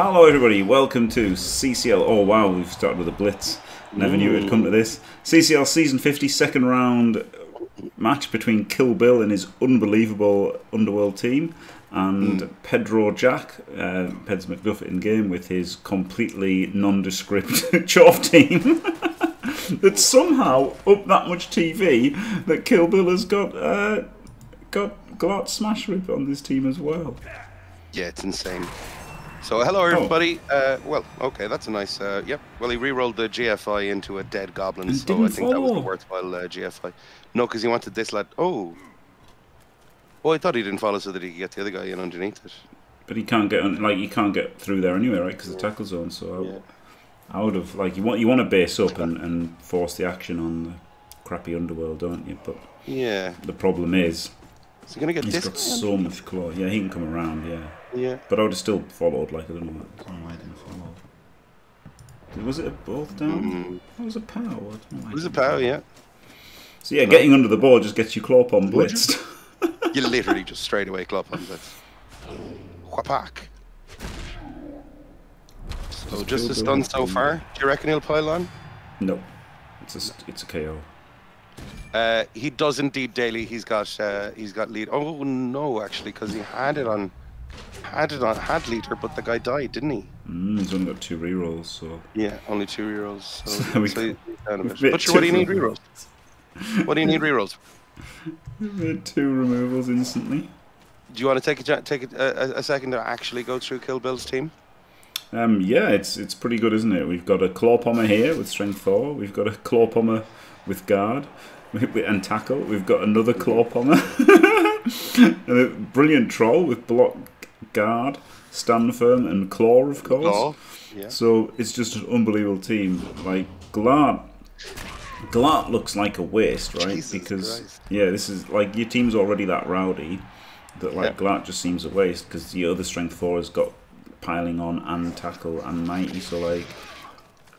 Hello, everybody. Welcome to CCL. Oh, wow, we've started with a blitz. Never knew it would come to this. CCL Season 50, second round match between Kill Bill and his unbelievable Underworld team and Pedro Jack, uh, Peds McDuff in game with his completely nondescript Chorf team. that somehow up that much TV that Kill Bill has got uh, got Glart Smashrip on this team as well. Yeah, it's insane. So hello everybody. Uh, well, okay, that's a nice. Uh, yep. Well, he re-rolled the GFI into a dead goblin, so I think that was a worthwhile uh, GFI. No, because he wanted this lad. Oh. Oh, I thought he didn't follow so that he could get the other guy in underneath it. But he can't get on, like you can't get through there anyway, right? Because the tackle zone. So I, Yeah. I would have like you want you want to base up and, and force the action on the crappy underworld, don't you? But Yeah. the problem is Is he gonna get he's this? got so much claw. Yeah, he can come around. Yeah, Yeah. but I would have still followed. Like I don't know, why- I don't know why I didn't follow. Was it a both down? Mm. That was a pow. I don't know why It was a didn't pow, follow. yeah. So yeah, getting under the ball just gets you claw palm Would you? blitzed. You literally just straight away club on this. Whapak. So just a stun so far. Do you reckon he'll pile on? no, it's a it's a KO. Uh, he does indeed daily. He's got uh, he's got lead. Oh no, actually, because he had it on, had it on, had leader, but the guy died, didn't he? Mm, he's only got two rerolls, so Yeah, only two rerolls. So, So we so he's down a we've bit. made Butcher, what do you need rerolls? What do you need rerolls? Made two removals instantly. Do you want to take a take a, a, a second to actually go through Kill Bill's team? Um, yeah, it's it's pretty good, isn't it? We've got a claw pommer here with strength four. We've got a claw pommer with guard and tackle. We've got another claw pommer, and a brilliant troll with block, guard, stand firm, and claw, of course. Law. Yeah. So it's just an unbelievable team. Like Glart, Glart looks like a waste, right? Jesus because Christ. yeah, this is like your team's already that rowdy that like Yeah. Glart just seems a waste because the other strength four has got piling on and tackle and mighty. So like,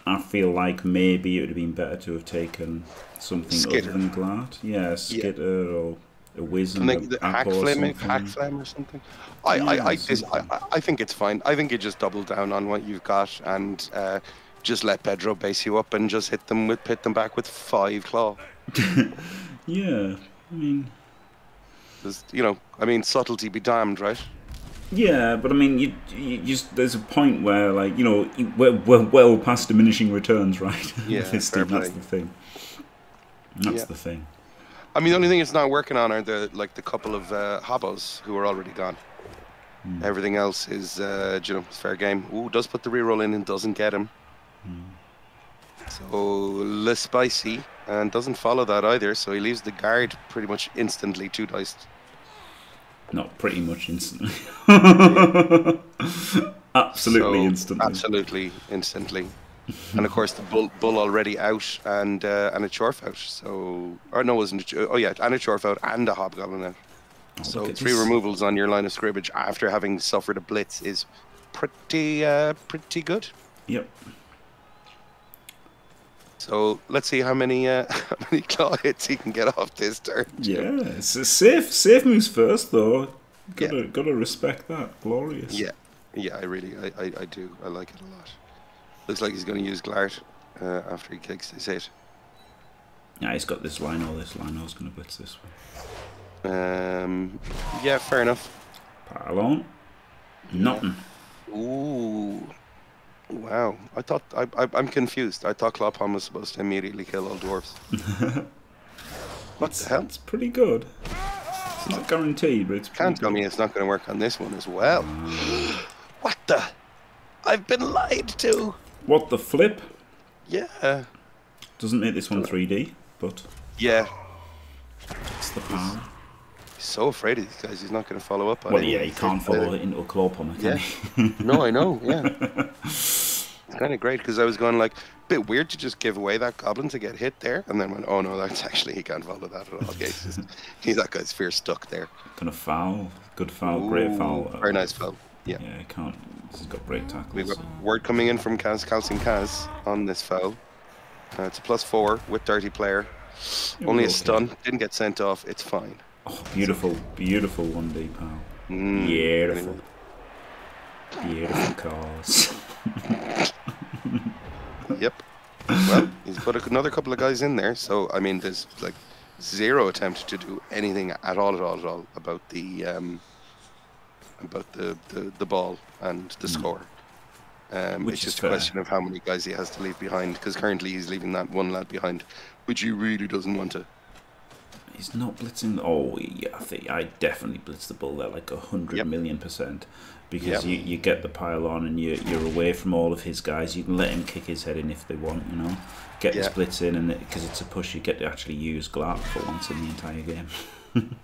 I feel like maybe it would have been better to have taken something Skitter. other than Glart. Yeah, Skitter or a whiz And like the hack app or flame, something. hack or something. I, I, Yeah, I, I. I- I think it's fine. I think you just double down on what you've got and uh, just let Pedro base you up and just hit them with hit them back with five claw. Yeah, I mean. Just, you know, I mean, subtlety be damned, right? Yeah, but I mean, you, you just there's a point where, like, you know, we're, we're well past diminishing returns, right? Yeah, team, that's the thing. That's Yeah. the thing. I mean, the only thing it's not working on are the like the couple of uh, hobos who are already gone. Hmm. Everything else is, uh, you know, fair game. Ooh, does put the reroll in and doesn't get him. Hmm. So Le Spicy and doesn't follow that either. So he leaves the guard pretty much instantly two dice. Not pretty much instantly. Absolutely So, instantly. Absolutely instantly. And of course the bull, bull already out and uh, and a chorf out. So or no, wasn't a, oh yeah, and a chorf out and a hobgoblin out. Oh, So three this. removals on your line of scrimmage after having suffered a blitz is pretty uh, pretty good. Yep. So let's see how many uh, how many claw hits he can get off this turn. Yeah, it's a safe safe moves first though. Gotta Yeah. gotta respect that. Glorious. Yeah, yeah, I really I, I, I do I like it a lot. Looks like he's going to use Glart uh, after he kicks this hit. Yeah, he's got this line. Lino. This line Lino's gonna blitz this one. Um, yeah, fair enough. On. Nothing. Ooh. Wow. I thought I, I I'm confused. I thought Clawpalm was supposed to immediately kill all dwarves. what the hell? It's pretty good. It's not guaranteed, but it's pretty Can't tell me it's not going to work on this one as well. what the? I've been lied to. What the flip? Yeah. Doesn't make this one 3D, but Yeah. it's the power. He's so afraid of these guys. He's not going to follow up on Well, it. yeah, he can't follow uh, it into a claw pommer, can Yeah. he? No, I know. Yeah. it's kind of great because I was going like, a bit weird to just give away that goblin to get hit there, and then went, oh no, that's actually he can't follow that at all. Okay, he's, just, he's that guy's fear stuck there. Gonna foul. Good foul, great foul. Very nice foul. Yeah. Yeah, he can't. He's got great tackles. We've got so- word coming in from Kaz, Calcin Kaz on this foul. Uh, it's a plus four with dirty player. Yeah, Only a okay. stun. Didn't get sent off. It's fine. Oh, beautiful, beautiful 1D power. Mm, Beautiful. Beautiful cars. Yep. Well, he's put another couple of guys in there, so I mean, there's like zero attempt to do anything at all, at all, at all about the um, about the, the, the ball and the score. Um, Which it's is just a fair. question of how many guys he has to leave behind, because currently he's leaving that one lad behind, which he really doesn't want to. He's not blitzing. Oh, yeah, I think I definitely blitz the ball there like a hundred Yep. million percent because Yep. you, you get the pile on and you you're away from all of his guys. You can let him kick his head in if they want, you know. Get his Yeah. blitz in, and because it's a push, you get to actually use Glart for once in the entire game.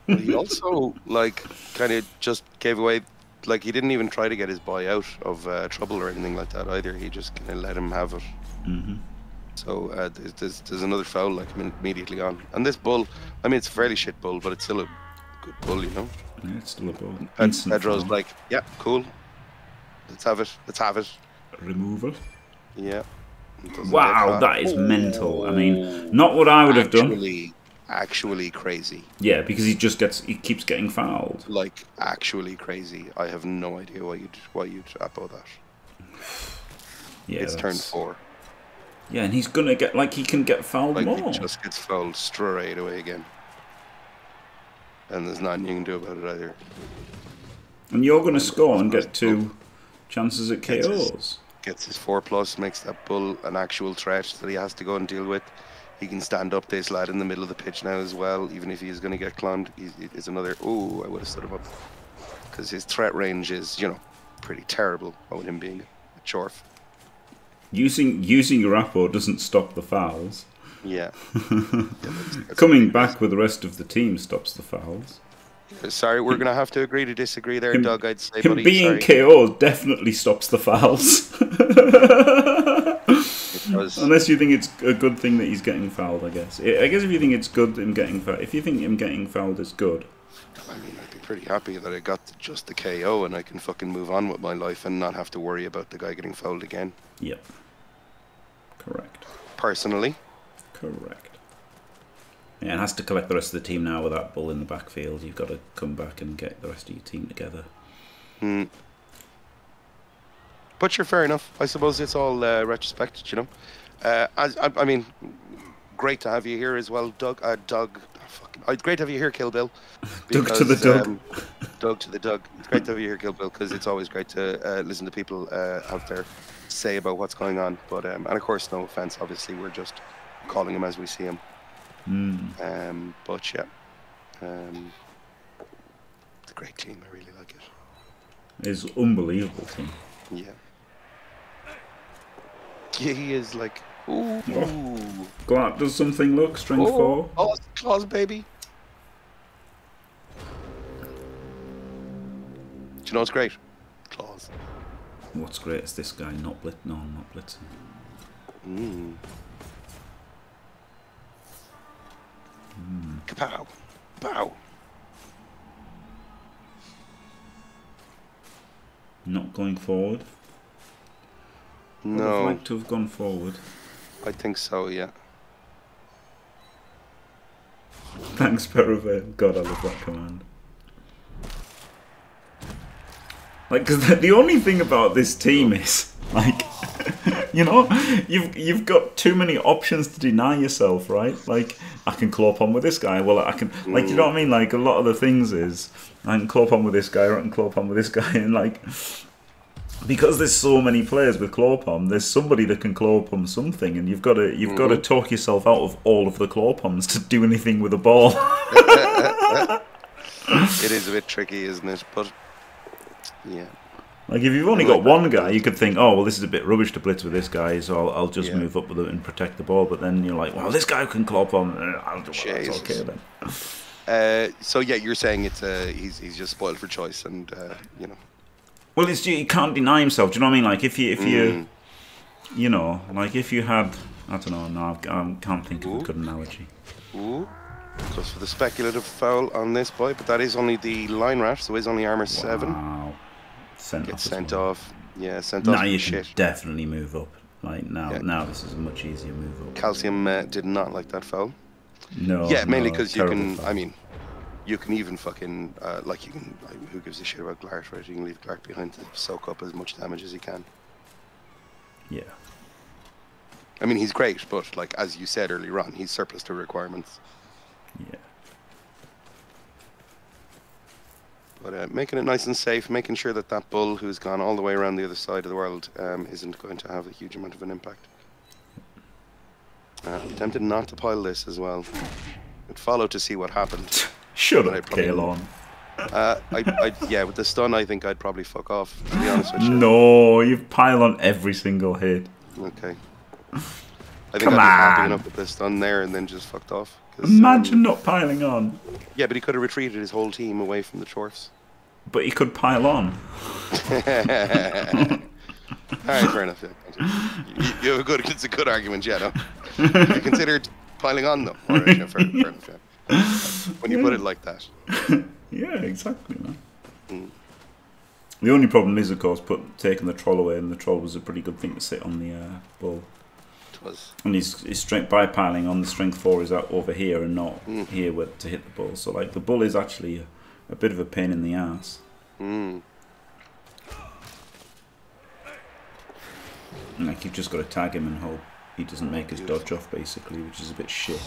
But he also like kind of just gave away, like he didn't even try to get his boy out of uh, trouble or anything like that either. He just kind of let him have it. hmm So uh, there's, there's there's another foul like immediately on. And this bull, I mean, it's a fairly shit bull, but it's still a good bull, you know. Yeah, it's still a bull And Instant Pedro's foul. like, yeah, cool. Let's have it. Let's have it. removal. Yeah. It doesn't Wow, get that is mental. I mean, not what I would have done. Actually, crazy. Yeah, because he just gets he keeps getting fouled. Like actually crazy. I have no idea why you'd why you'd appo that. Yeah, it's turn that's- four. Yeah, and he's gonna get like he can get fouled Like more. he just gets fouled straight away again. And there's nothing you can do about it either. And you're gonna score and get two chances at Gets his- KOs. Gets his four plus, makes that bull an actual threat that he has to go and deal with. He can stand up this lad in the middle of the pitch now as well, even if he's going to get clowned. He's, another. Oh, I would have stood him up because his threat range is, you know, pretty terrible. About him being a chorf. Using using your Appo doesn't stop the fouls. Yeah. Yeah, that's- that's Coming back with the rest of the team stops the fouls. Uh, sorry, we're going to have to agree to disagree there, Him- Doug. I'd say, Him buddy. being sorry. KO definitely stops the fouls. It does. Unless you think it's a good thing that he's getting fouled, I guess. I I guess if you think it's good him getting fouled, if you think him getting fouled is good, I mean, I'd be pretty happy that I got just the KO and I can fucking move on with my life and not have to worry about the guy getting fouled again. yep. Correct. Personally, Correct. Yeah, and has to collect the rest of the team now with that ball in the backfield. You've got to come back and get the rest of your team together. Hmm. But you're fair enough. I suppose it's all uh, retrospect, you know. Uh, as, I, I mean, great to have you here as well, Doug. Uh, Doug, oh, fucking, uh, great to have you here, Kill Bill. Doug to the Doug. Um, Doug to the Doug. It's great to have you here, Kill Bill, because it's always great to uh, listen to people uh, out there say about what's going on. But um, and of course, no offense. Obviously, we're just calling him as we see him. Mm. Um, but yeah, um, it's a great team. I really like it. it. Is unbelievable team. Yeah. Yeah, he is like, ooh, Oh. Does something look strength oh, four. oh, it's claws, baby. Do you know what's great? Claws. What's great is this guy not blit. No, not blitzing. Mm. Kapow. Pow. Not going forward. Would No, liked to have gone forward. I think so. Yeah. Thanks, Paravel. God, I love that command. Like, because the, the only thing about this team is, like, you know, you've you've got too many options to deny yourself, right? Like, I can claw on with this guy. Well, I can, like, you know what I mean? Like, a lot of the things is, I can claw on with this guy, or I can claw on with this guy, and like, because there's so many players with claw palm, there's somebody that can claw palm something, and you've got to you've got to talk yourself out of all of the claw palms to do anything with a ball. It is a bit tricky, isn't it? But yeah. Like if you've only got one guy, you could think, oh well, this is a bit rubbish to blitz with this guy, so I'll, I'll just Yeah. move up with it and protect the ball. But then you're like, well, this guy can claw palm. uh, I'll do Jesus. okay then. Uh, so yeah, you're saying it's uh, he's he's just spoiled for choice, and uh, you know. Well, it's he can't deny himself. Do you know what I mean? Like if you if you Mm. you know like if you had I don't know. No, I can't think of a good analogy. Ooh. Goes for the speculative foul on this boy, but that is only the line rash, so he's only armor seven. Wow. Sent Gets off. sent well. off. Yeah, sent off. Now you should definitely move up. Like now, Yeah. now this is a much easier move up. Calcium uh, did not like that foul. no. yeah, mainly no, because you can. foul. I mean, You can even fucking uh, like you can. Like, who gives a shit about Glart, right? You can leave Glart behind to soak up as much damage as he can. Yeah. I mean, he's great, but like as you said earlier on, he's surplus to requirements. Yeah. But uh, making it nice and safe, making sure that that bull who's gone all the way around the other side of the world um, isn't going to have a huge amount of an impact. Uh, tempted not to pile this as well. I'd follow to see what happened. Shut I up, Caolan. Uh, I, I, yeah, with the stun, I think I'd probably fuck off. To be honest with you. No, you pile on every single hit. Okay. I think Come I'd be happy enough with the stun there and then just fucked off. 'cause, um, Imagine not piling on. yeah, but he could have retreated his whole team away from the Chorfs. But he could pile on. All right, fair enough. Yeah. You, you have a good, it's a good argument, yeah. No, you considered piling on though. All right, yeah, fair, fair enough. Yeah. When you put it like that, Yeah, exactly, man. Mm. The only problem is, of course, put taking the troll away, and the troll was a pretty good thing to sit on the uh, bull. it was. And his, his strength by piling on the strength four is out over here and not Mm. here with, to hit the bull. So like the bull is actually a, a bit of a pain in the ass. Mm. Like you've just got to tag him and hope he doesn't make his dodge off, basically, which is a bit shit.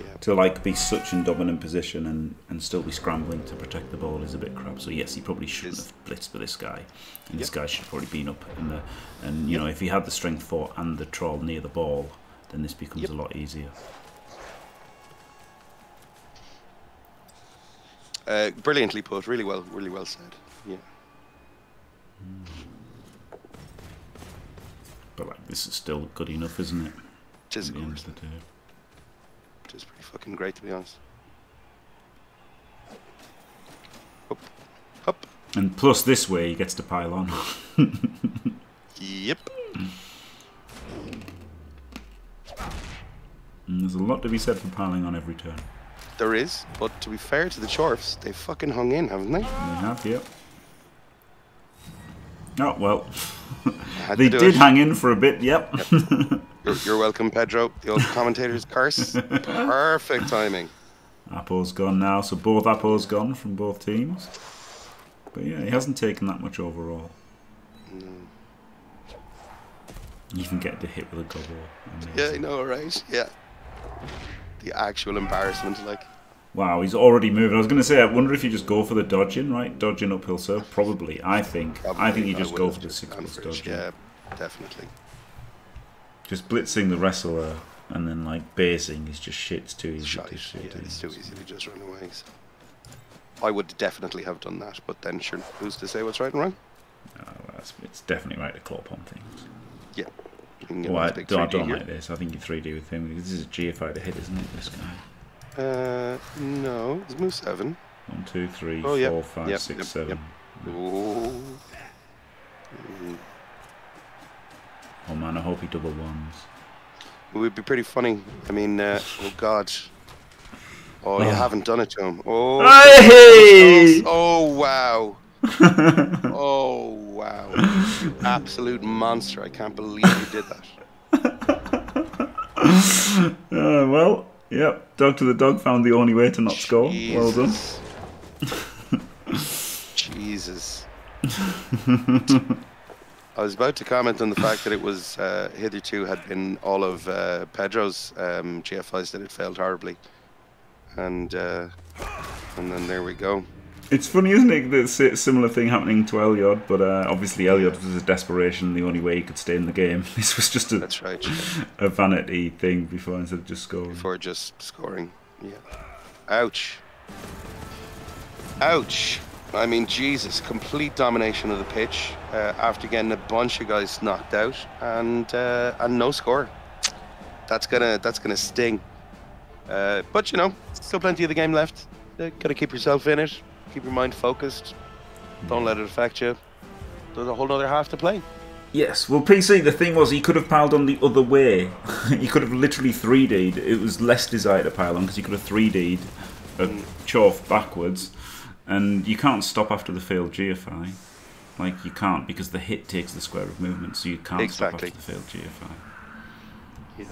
Yeah. To like be such in dominant position and, and still be scrambling to protect the ball is a bit crap. So yes, he probably shouldn't have blitzed for this guy, and this Yep. guy should have already been up in the. And you Yep. know, if he had the strength four and the troll near the ball, then this becomes Yep. a lot easier. Uh, brilliantly put. Really well. Really well said. Yeah. But like this is still good enough, isn't it? It is, At of the end course. of the day. It is pretty fucking great, to be honest. Up. Up. And plus, this way he gets to pile on. Yep. And there's a lot to be said for piling on every turn. There is, but to be fair to the Chorfs, they fucking hung in, haven't they? They have, yep. Oh well, they did it. hang in for a bit. Yep. You're, you're welcome, Pedro. The old commentator's curse. Perfect timing. Apo's gone now, so both Apo's gone from both teams. But yeah, he hasn't taken that much overall. You can get the hit with a gobble. Yeah, I know, right? Yeah. The actual embarrassment, like. Wow, he's already moving. I was going to say, I wonder if you just go for the dodging, right? Dodging uphill sir. Probably. I think. I think probably you just go for the six plus dodging. Yeah, definitely. Just blitzing the wrestler and then like basing is just shit. It's too easy Shite. to shit. Yeah, it's too easy to just run away. So. I would definitely have done that, but then sure, who's to say what's right and wrong? Oh, well, it's definitely right to claw upon things. Yeah. You can get Well, I don't, I 3D don't here. like this. I think you 3D with him. This is a GFI to hit, isn't it? This guy. Uh, no, it's move seven. One, two, three, Oh, yep, four, five, yep, six, yep, seven. yep. Oh. Mm. Oh man, I hope he double ones. It would be pretty funny. I mean, uh, oh god. Oh, you Oh. haven't done it to him. Oh. Hey! Oh, wow. oh wow. Absolute monster. I can't believe you did that. Uh, well, yep. Dog to the dog found the only way to not score. Well done. Jesus. Jesus. I was about to comment on the fact that it was uh, hitherto had been all of uh, Pedro's um, GFIs that had failed horribly, and uh, and then there we go. It's funny, isn't it? A similar thing happening to Elyod, but uh, obviously Elyod was a desperation. The only way he could stay in the game. This was just a, That's right. a vanity thing before instead of just scoring. Before just scoring. Yeah. Ouch. Ouch. I mean, Jesus, complete domination of the pitch uh, after getting a bunch of guys knocked out and uh, and no score. That's gonna that's gonna sting. Uh, but you know, still plenty of the game left. Uh, gotta keep yourself in it. Keep your mind focused. Don't let it affect you. There's a whole other half to play. Yes, well, PC, the thing was, he could have piled on the other way. he could have literally 3D'd. It was less desire to pile on because he could have 3D'd a mm. Chorf backwards. And you can't stop after the failed GFI. Like, you can't because the hit takes the square of movement, so you can't Exactly. stop after the failed GFI. Yeah.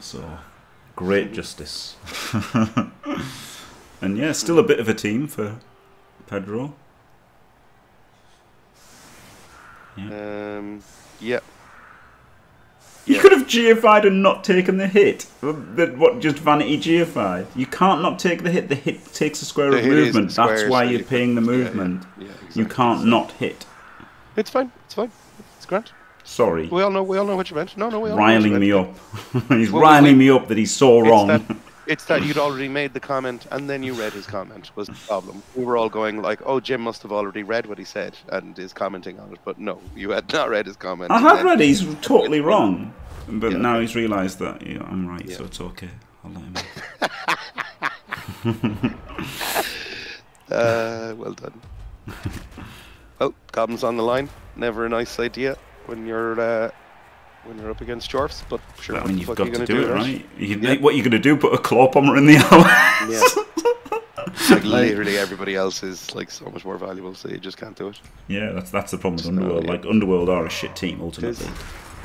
So, Great justice. and yeah, still a bit of a team for Pedro. Um, yeah. You Yeah. could have GFI'd and not taken the hit. What, just vanity GFI? You can't not take the hit. The hit takes a square The of movement. That's why you're paying the can- yeah, yeah. movement. Yeah, You can't not hit. It's fine. It's fine. It's grand. Sorry. We all know. We all know what you meant. No, no, we all know riling me up. He's Well, riling we- me up that he's so It's wrong. that, it's that you'd already made the comment and then you read his comment was the problem. We were all going like, "Oh, Jim must have already read what he said and is commenting on it," but no, you had not read his comment. I then- read he's totally wrong. But Yeah. now he's realised that yeah, I'm right, Yeah. so it's okay. I'll let him. Uh, well done. well, Cobham's on the line. Never a nice idea when you're uh, when you're up against Chorfs, but sure, I what mean, you've got are you to gonna do it, right? right? You, Yeah. What you going to do? Put a claw bomber in the hour? Yeah. like literally everybody else is like so much more valuable, so you just can't do it. yeah, that's that's the problem with So, Underworld. yeah. Like Underworld are a shit team ultimately.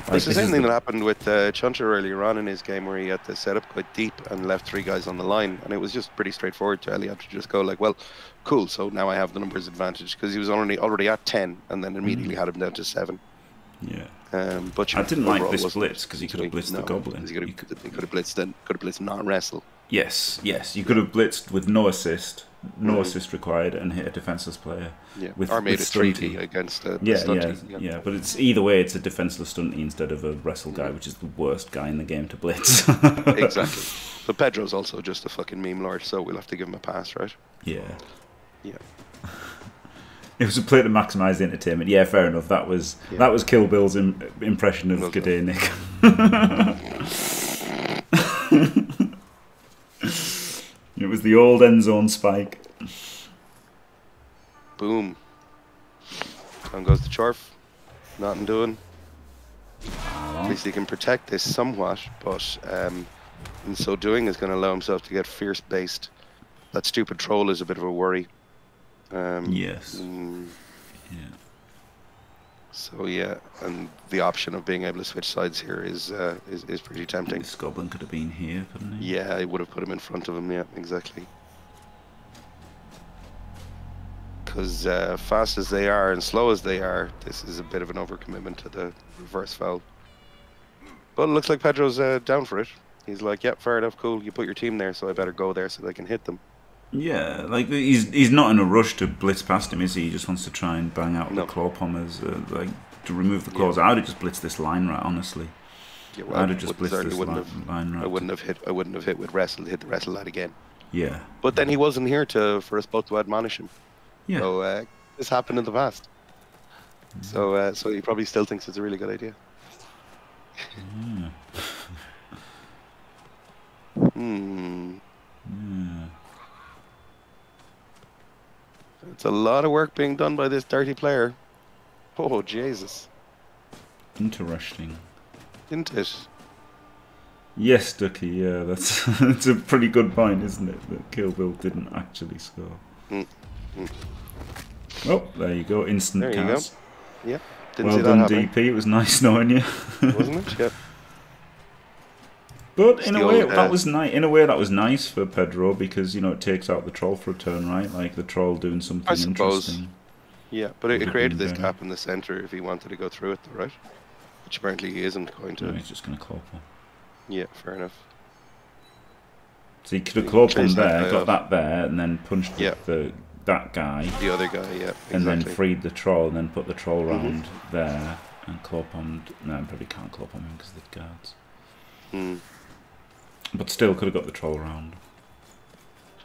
Like, It's the same thing the- that happened with uh, Chunter earlier on in his game, where he had to set up quite deep and left three guys on the line, and it was just pretty straightforward to Elliot to just go like, "Well, cool, so now I have the numbers advantage," because he was already already at ten, and then immediately had him down to seven. Yeah. Um, but I didn't like this blitz because he could have blitzed the No, goblin. 'cause He could have, he could have blitzed and could have blitzed not wrestle. Yes, yes. You could have blitzed with no assist, no Mhm. assist required, and hit a defenseless player. Yeah, With- or made with a. D against a Yeah, stunty. yeah, yeah, But it's either way, it's a defenseless stunty instead of a wrestle guy, which is the worst guy in the game to blitz. exactly. But Pedro's also just a fucking meme lord, so we'll have to give him a pass, right? Yeah. Yeah. It was a play to maximise the entertainment. Yeah, fair enough. That was Yeah. that was Kill Bill's Im- impression of. Gdanik. it was the old end zone spike. Boom. Down goes the Chorf. Nothing doing. At least he can protect this somewhat, but um, in so doing is going to allow himself to get fierce based. That stupid troll is a bit of a worry. Um, Yes. mm, Yeah. so yeah, and the option of being able to switch sides here is uh, is, is pretty tempting. This goblin could have been here, couldn't he? Yeah, I would have put him in front of him. Yeah, exactly. Because uh, fast as they are and slow as they are, this is a bit of an overcommitment to the reverse foul. But it looks like Pedro's uh, down for it. He's like, "Yep, fair enough, cool. You put your team there, so I better go there so they can hit them." Yeah, like he's he's not in a rush to blitz past him, is he? He just wants to try and bang out No. the claw pommers, uh, like to remove the claws. I'd have just blitzed this line right, honestly. Yeah, I'd have just blitzed this line, have. line right. I wouldn't have hit. I wouldn't have hit with wrestle. Hit the wrestle lad again. Yeah, But then he wasn't here to for us both to admonish him. yeah. So uh, this happened in the past. So uh, so he probably still thinks it's a really good idea. yeah. Hmm. yeah. It's a lot of work being done by this dirty player. Oh Jesus, Interesting. isn't it? Yes, Ducky. Yeah, that's that's a pretty good point, isn't it? That Kill Bill didn't actually score. Mm, mm. Oh, there you go. Instant There you go. Didn't well see done, DP. It was nice knowing you. wasn't it? Yeah. But in a way, uh, that was nice. In a way, that was nice for Pedro because you know it takes out the troll for a turn, right? Like the troll doing something suppose. interesting. Yeah, but it, it created this better. gap in the center if he wanted to go through it, though, right? Which apparently he isn't going to. No, he's just going to claw pump. Yeah, fair enough. So he could have claw chase there, got off. that there, and then punched the- Yeah. the that guy, The other guy, yeah, and then freed the troll, and then put the troll Mhm. there and claw pumped. No, I probably can't claw pump him because of the guards. Hmm. But still, could have got the troll round.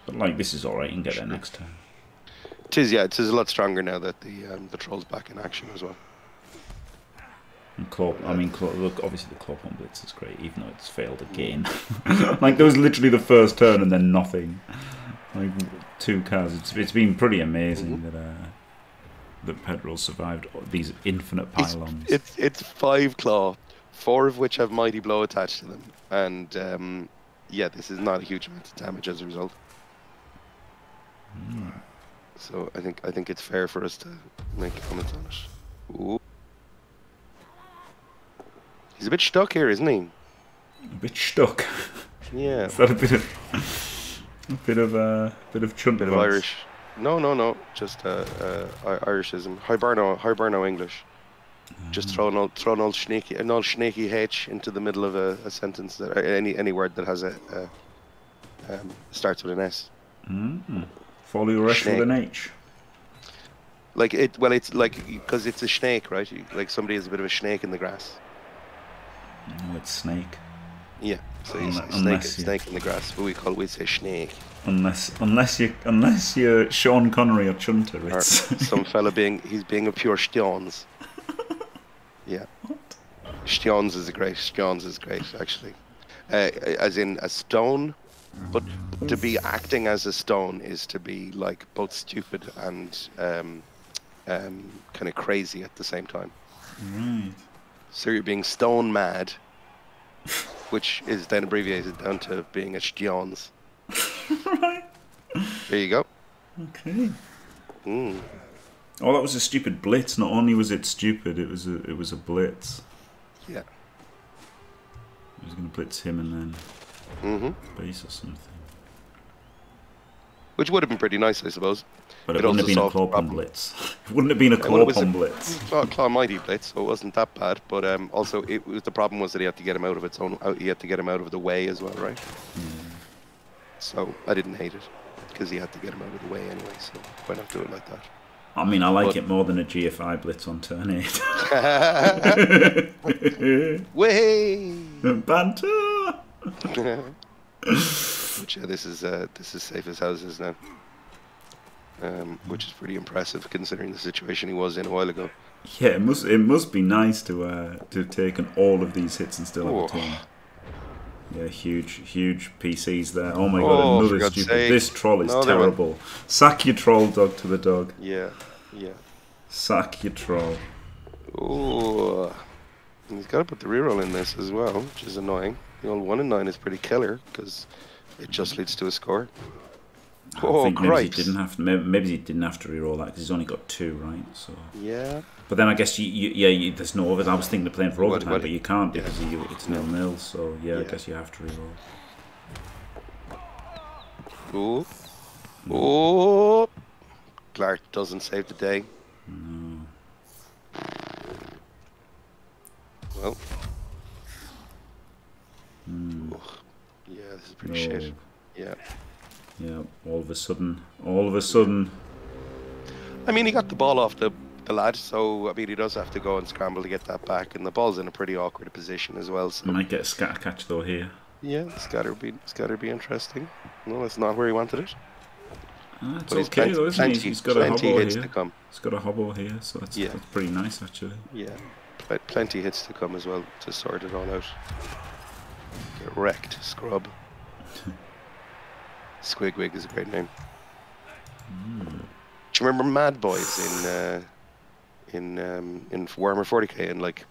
But like, this is all right. You can get there next turn. Tis yeah, it is a lot stronger now that the um, the troll's back in action as well. And claw, I mean, claw, look, obviously the claw pump blitz is great, even though it's failed again. like, there was literally the first turn and then nothing. Like, two cars. It's, it's been pretty amazing Mhm. that uh, that Pedro survived these infinite It's, pylons. it's it's five claw, four of which have mighty blow attached to them, and um, yeah, this is not a huge amount of damage as a result. Mm. So I think I think it's fair for us to make comments on it. Ooh. He's a bit stuck here, isn't he? A bit stuck. Yeah, Is that a bit of a bit of uh, bit of chunt bit of? Irish. No, no, no. Just uh, uh, Irishism. Hiberno, Hiberno English. Just throw an old, throw an old sneaky, an old sneaky H into the middle of a, a sentence that any any word that has a, a um, starts with an S. Mm. Follow your rush with an H. Like it, well, it's like because it's a snake, right? Like somebody is a bit of a snake in the grass. No, it's snake. Yeah. So say snake, unless you- snake in the grass. But we call we say snake. Unless unless you unless you're Sean Connery or Chunter, Or it's some fella being he's being a pure Stjons. Yeah. Stjons is a great. Stjons is great actually. Uh, as in a stone, but to be acting as a stone is to be like both stupid and um, um, kind of crazy at the same time. right. So you're being stone mad, which is then abbreviated down to being a Stjons. right. There you go. Okay. Mm. Oh, that was a stupid blitz. Not only was it stupid, it was a it was a blitz. Yeah. He was going to blitz him and then hmm base or something. Which would have been pretty nice, I suppose. But it, It wouldn't have been a solved Corpon blitz. it wouldn't have been a well, it a- Corpon blitz. Claw, Claw Mighty Blitz, so it wasn't that bad. But um, also, it was the problem was that he had to get him out of its own. Out, he had to get him out of the way as well, right? So I didn't hate it because he had to get him out of the way anyway. So why not do it like that? I mean, I like But- it more than a GFI blitz on turn eight. Way. Banter. which yeah, this is uh, this is safe as houses now. Um, which is pretty impressive considering the situation he was in a while ago. Yeah, it must it must be nice to uh, to have taken all of these hits and still have Oh. a team. Yeah, huge, huge PCs there. Oh my Oh, god, for another stupid. sake. This troll is No, terrible. Sack your troll, dog to the dog. Yeah, yeah. Sack your troll. Oh, he's got to put the reroll in this as well, which is annoying. The old one in nine is pretty killer because it just leads to a score. I Oh, think maybe he didn't have to, maybe, maybe he didn't have to reroll that because he's only got two, right? So, Yeah. but then I guess you, you yeah, you, there's no overtime. I was thinking of playing for overtime, but you can't yeah. because you, it's nil nil. So yeah, I guess you have to reroll. Oh. Oh. Clark doesn't save the day. No. Well. Hmm. Ugh. Yeah, this is pretty oh. shit. Yeah. Yeah, all of a sudden, all of a sudden, I mean, he got the ball off the, the lad, so I mean, he does have to go and scramble to get that back, and the ball's in a pretty awkward position as well. So might get a scatter catch though here. yeah, scatter be scatter be interesting. No, that's not where he wanted it. Ah, it's But okay plenty, though, isn't he? plenty, He's got a plenty hobble hits here. to come. He's got a hobble here, so that's, Yeah. that's pretty nice actually. Yeah, Pl- plenty hits to come as well to sort it all out. Get wrecked, scrub. Squigwig is a great name. Hmm. Do you remember Mad Boys in uh, in um, in Warhammer 40k and like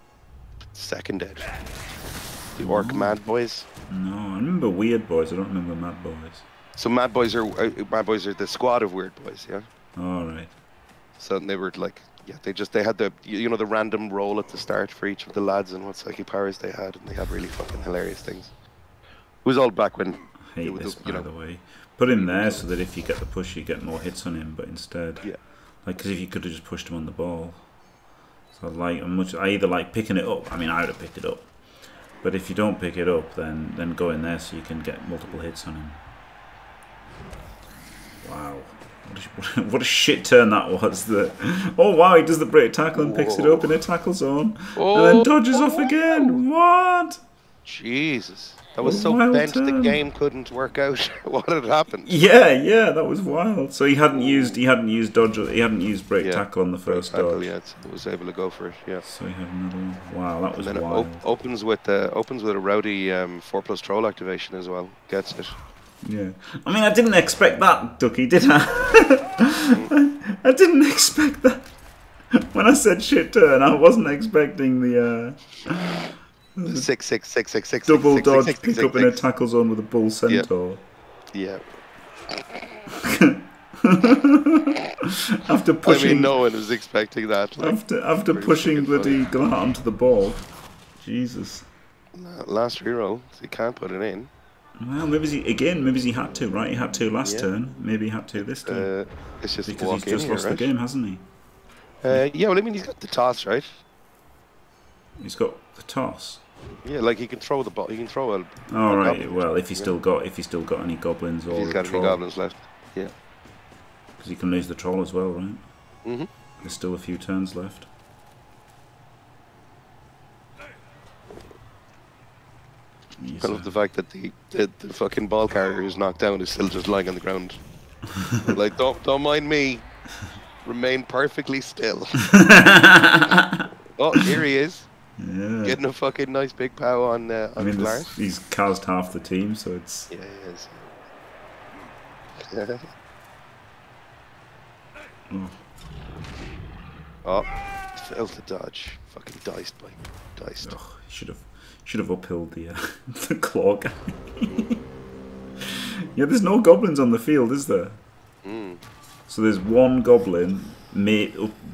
Second Ed? The Orc No. Mad Boys. No, I remember Weird Boys. I don't remember Mad Boys. So Mad Boys are uh, Mad Boys are the squad of Weird Boys, yeah. All right. So they were like, yeah, they just they had the you know the random roll at the start for each of the lads and what psychic powers they had, and they had really fucking hilarious things. It was all back when I hate was, this you by know- the way. Put him there so that if you get the push, you get more hits on him. But instead, Yeah. like because if you could have just pushed him on the ball, so like I'm much. I either like picking it up. I mean, I would have picked it up. But if you don't pick it up, then then go in there so you can get multiple hits on him. Wow. What a, what a- shit turn that was. The, oh wow, he does the break tackle and picks it up in a tackle zone. and Oh. then dodges off again. What? Jesus, that was so wild bent the game couldn't work out what had happened. Yeah, yeah, that was wild. So he hadn't used he hadn't used dodge he hadn't used break Yeah, tackle on the first Tackle, dodge. yeah, so was able to go for it. Yeah. So he had another one. Wow, that was And then it op- opens with uh, opens with a rowdy um, four plus troll activation as well. Gets it. Yeah. I mean I didn't expect that, Ducky, did I? I didn't expect that. When I said shit turn, I wasn't expecting the uh, Six six six six six double six, dodge six, pick six, up in a tackle zone with a bull centaur. Yeah. After pushing. I mean, no one was expecting that. Like, after after pushing bloody Glad onto the ball. Jesus. last reroll, so you can't put it in. Well, maybe he again. Maybe he had to. Right, he had to last Yeah. turn. Maybe he had to this turn. Uh, it's just because he's just here, lost right? the game, hasn't he? Uh, yeah, well, I mean, he's got the toss, right? He's got the toss. Yeah, like he can throw the ball. He can throw a. All a right. Well, if he's Yeah. still got if he's still got any goblins or He's got any goblins left. Yeah. because he can lose the troll as well, right? Mm-hmm. There's still a few turns left. I love uh, the fact that the, the the fucking ball carrier who's knocked down is still just lying on the ground. like, don't don't mind me. Remain perfectly still. oh, here he is, yeah. getting a fucking nice big pow on uh, I on mean, this, he's cast half the team, so it's Yeah, he is. oh, oh, failed to dodge. Fucking diced by diced. ugh, he should have should have uphilled the uh, the claw guy. yeah, there's no goblins on the field, is there? Mm. So there's one goblin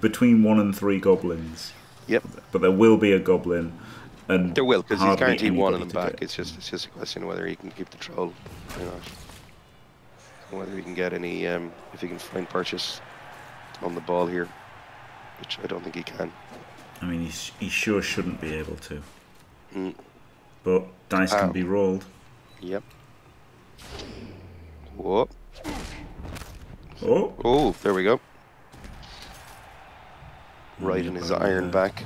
between one and three goblins, Yep, but there will be a goblin, and there will because he's guaranteed one of them back. get. It's just it's just a question of whether he can keep the troll or not, and whether he can get any um, if he can find purchase on the ball here, which I don't think he can. I mean, he's, he sure shouldn't be able to, Mm. but dice Ow. can be rolled. Yep. Whoa. Oh, Oh, there we go. Right in his iron back.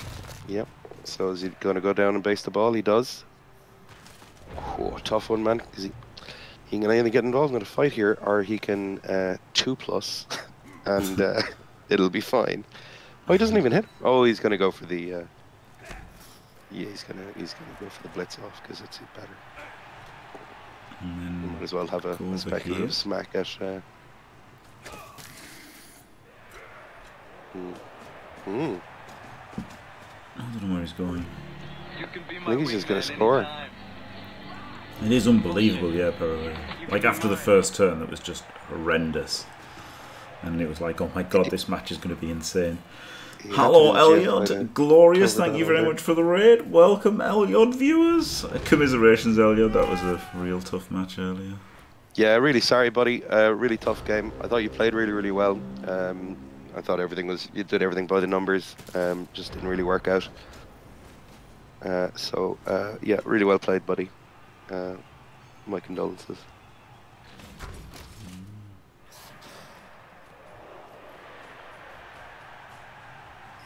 Yep. So is he going to go down and base the ball? He does. Oh, tough one, man. Because he, he can either get involved in a fight here, or he can uh, two plus, and uh, it'll be fine. Oh, he doesn't even hit. Oh, he's going to go for the. Uh, yeah, he's gonna he's gonna go for the blitz off because it's better. and We might as well have a, a speculative here. smack at. Uh, mm. Mm. I don't know where he's going. You can be I think he's just gonna score. anytime. It is unbelievable, yeah, Perrier. Like after the first turn, that was just horrendous, and it was like, oh my god, this match is going to be insane. He Hello, to do Jeff by the- Elliot. Glorious. Thank you very much for the raid. Welcome, Elliot viewers. Commiserations, Elliot. That was a real tough match earlier. Yeah, really sorry, buddy. Uh, really tough game. I thought you played really, really well. Um, I thought everything was you did everything by the numbers. Um, just didn't really work out. Uh, so uh, yeah, really well played, buddy. Uh, my condolences.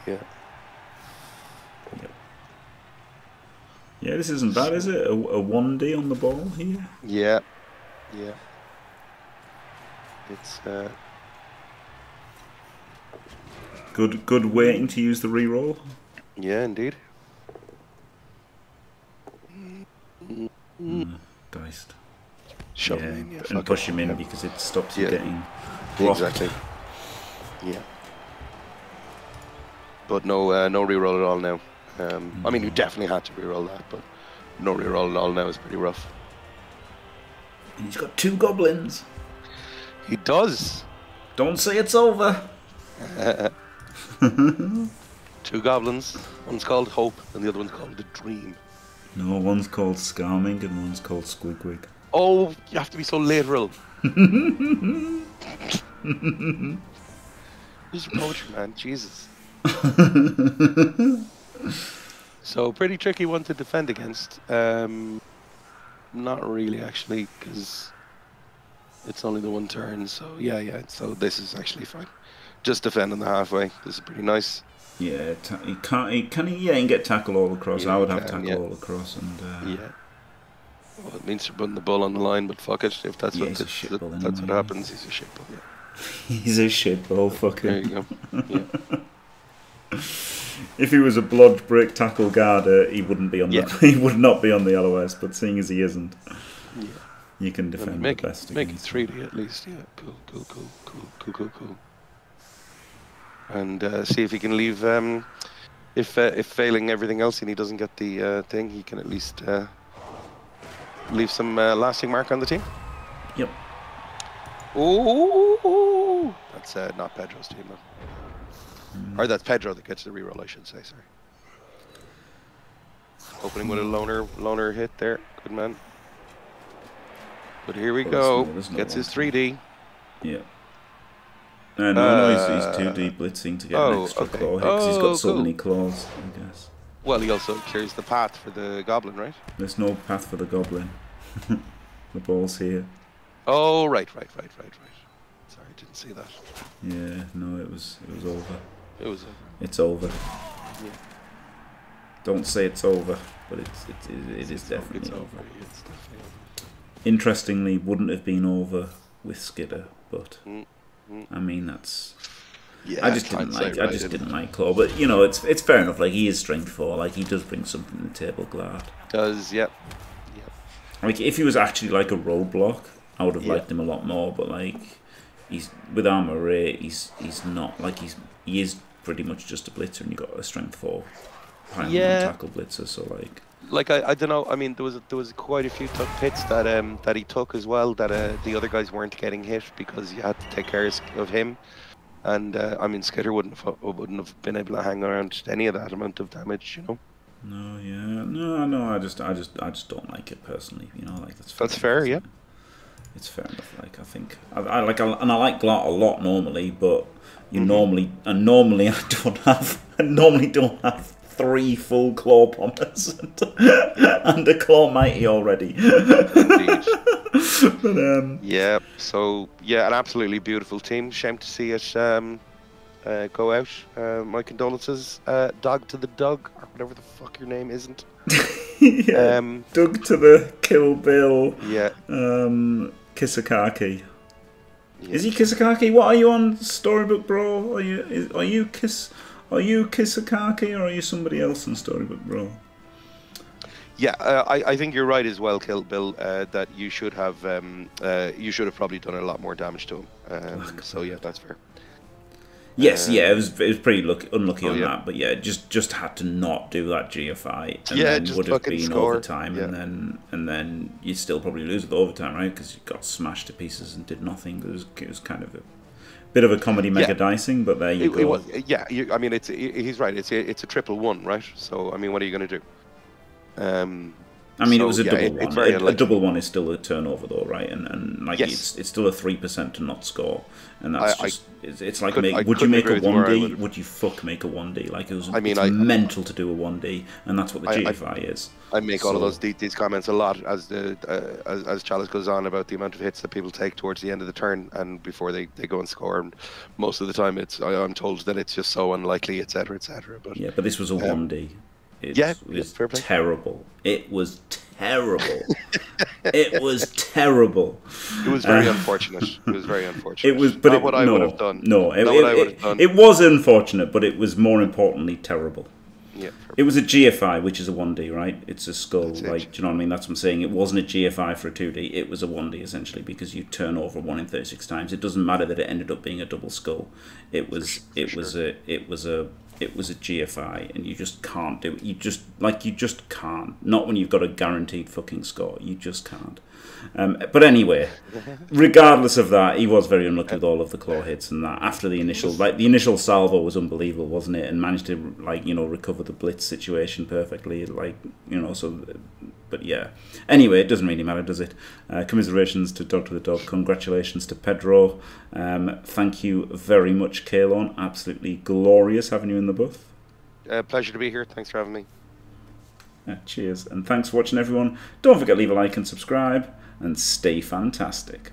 Yeah. Yeah, this isn't bad, is it? A, a 1D on the ball here? Yeah. Yeah. It's uh, Good good waiting to use the reroll. yeah, indeed. Diced. Shove yeah, in, yeah, and push him in because it stops you Yeah. getting blocked. Exactly. Yeah. But no, uh, no reroll at all now. Um, I mean, you definitely had to reroll that, but no reroll at all now is pretty rough. And he's got two goblins. He does. Don't say it's over. Two goblins. One's called Hope, and the other one's called the Dream. No, one's called Scarming and one's called Squigwig. Oh, you have to be so literal. Just approach, man. Jesus. so pretty tricky one to defend against. Um, not really, actually, because it's only the one turn. So yeah, yeah. So this is actually fine. Just defending the halfway. This is pretty nice. Yeah, ta- he can't. He can. He, yeah, he can get tackle all across. Yeah, I would have can, tackle yeah. all across, and uh, Yeah. Well, it means you're putting the ball on the line, but fuck it. If that's Yeah, what that's, that- ball that's what happens, he's a shit ball. Yeah. he's a shitball. There you go. Yeah. If he was a blodge brick tackle guarder, he wouldn't be on Yeah. the. He would not be on the LOS. But seeing as he isn't, yeah. you can I mean, defend make the it, best. make it 3D at least. Yeah, cool, cool, cool, cool, cool, cool, cool. And uh, see if he can leave. Um, if uh, if failing everything else and he doesn't get the uh, thing, he can at least uh, leave some uh, lasting mark on the team. Yep. Ooh, that's uh, not Pedro's team, though. Mm. Or that's Pedro that gets the reroll, I should say. Sorry. Opening with a loner, loner hit there. Good man. But here we Well, go. no- no Gets his 3D. Yeah. Uh, no, no, he's, Uh, he's 2D blitzing to get an oh, extra okay. claw hit 'cause he's Oh, got so cool. many claws, I guess. Well, he also clears the path for the goblin, right? There's no path for the goblin. the ball's here. Oh, right, right, right, right, right. Sorry, I didn't see that. Yeah, no, it was it was over. It was. It's over. Yeah. Don't say it's over, but it's it, it, it is it's definitely it's over. over. It's definitely over. Interestingly, wouldn't have been over with Skitter, but Mm, mm. I mean that's Yeah, I just didn't hindsight, like I just didn't like Claw, but you know it's it's fair enough. Like he is strength four, like he does bring something to the table, Glart. Does yep. Like if he was actually like a roadblock, I would have Yeah. liked him a lot more. But like he's with armor eight, he's he's not like he's he is pretty much just a blitzer, and you got a strength four, Yeah. tackle blitzer. So like Like I, I don't know. I mean, there was there was quite a few tough hits that um that he took as well. That uh, the other guys weren't getting hit because you had to take care of him. And uh, I mean, Skitter wouldn't have wouldn't have been able to hang around any of that amount of damage. You know. no, yeah, no, no. I just I just I just don't like it personally. You know, like that's fair. That's fair, yeah. It? It's fair enough. Like I think I, I like and I like Glart a lot normally, but you Mhm. normally and normally I don't have I normally don't have three full claw bombers and, and a claw mighty already. But um, Yeah. So yeah, an absolutely beautiful team. Shame to see it um, uh, go out. Uh, my condolences, uh, dog to the dog, or whatever the fuck your name isn't. yeah, Um, Doug to the Killbill, yeah. um, Kisakaki. Is he Kisakaki? What are you on Storybook Bro? Are you is, are you Kiss? Are you Kisakaki or are you somebody else in Storybook Bro? Yeah, uh, I, I think you're right as well, Killbill. Uh, that you should have um, uh, you should have probably done a lot more damage to him. Um, so yeah, that's fair. Yes, Uh, yeah, it was it was pretty lucky, unlucky oh, on yeah. that, but yeah, just just had to not do that GFI, and Yeah, then just would have been score. overtime, and then and then you'd still probably lose with overtime, right? Because you got smashed to pieces and did nothing. It was it was kind of a bit of a comedy mega Yeah. dicing, but there you It, go. it was, yeah, you, I mean, it's he- he's right. It's a, it's a triple one, right? So I mean, what are you going to do? Um, I mean, it was a yeah, double it- one. A, a double one is still a turnover, though, right? And and like Yes. it's it's still a three percent to not score, and that's I- I just it's, it's like couldn't- make, would you make a with you more, one I D? would've- you fuck make a one D? Like it was. I mean, it's I- mental to do a one D, and that's what the I- I- GFI is. I make all of those these comments a lot as the uh, as, as Chalice goes on about the amount of hits that people take towards the end of the turn and before they, they go and score. And most of the time, it's I, I'm told that it's just so unlikely, etc., etc. But Yeah, but this was a Um, one D. It yeah, was yeah, terrible. It was terrible. it was terrible. it was very Uh, unfortunate. It was very unfortunate. It was, but Not it, what I no, would have done. No, it, Not it, what I would have done. it was unfortunate, but it was more importantly terrible. yeah, It was a GFI, which is a 1D, right? It's a skull. That's it. Like, do you know what I mean? That's what I'm saying. It wasn't a GFI for a 2D. It was a 1D essentially because you turn over one in 36 times. It doesn't matter that it ended up being a double skull. It was. for it was a. It was a. It was a GFI, and you just can't do it. You just like you just can't. Not when you've got a guaranteed fucking score. You just can't. Um, but anyway, regardless of that, he was very unlucky with all of the claw hits and that. After the initial, like the initial salvo was unbelievable, wasn't it? And managed to like you know recover the blitz situation perfectly, like you know. So, but yeah. Anyway, it doesn't really matter, does it? Uh, commiserations to Dog to the Dog. Congratulations to Pedro. Um, thank you very much, Caolan. Absolutely glorious having you in the booth. Uh, pleasure to be here. Thanks for having me. Uh, cheers and thanks for watching, everyone. Don't forget to leave a like and subscribe, and stay fantastic.